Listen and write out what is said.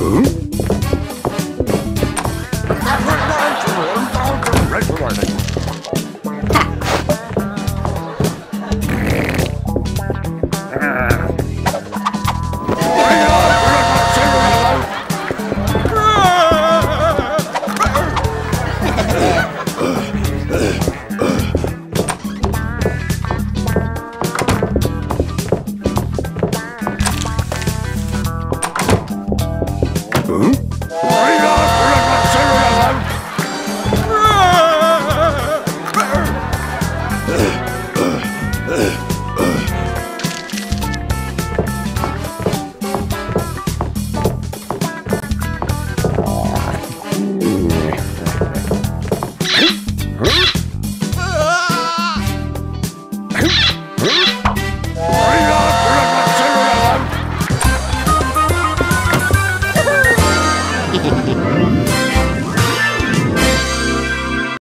Hmm? Huh?